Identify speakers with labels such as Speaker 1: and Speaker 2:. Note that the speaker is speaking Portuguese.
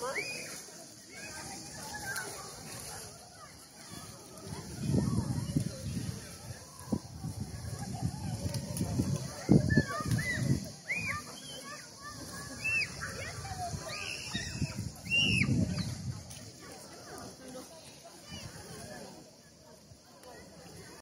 Speaker 1: mãe?